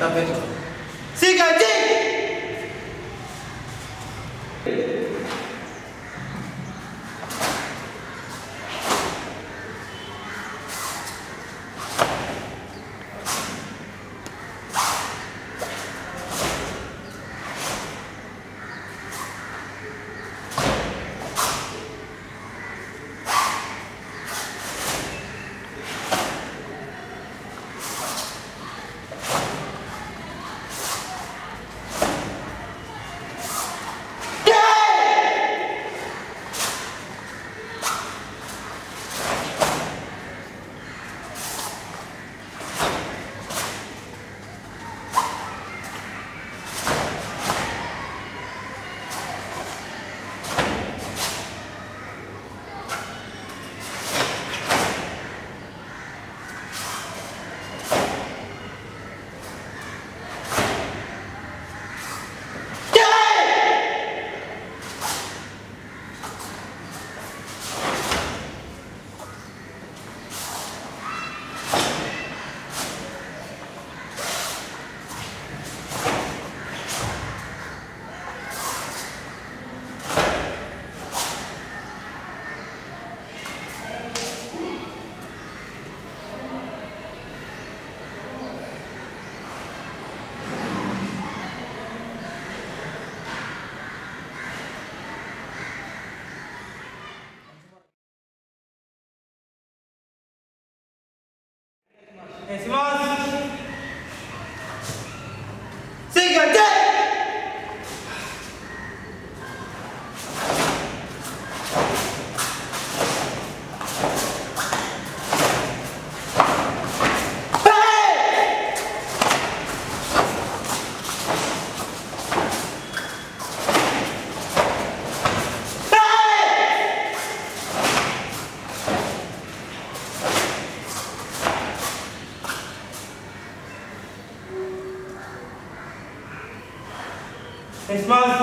Tá vendo? Siga! Siga, Face mask.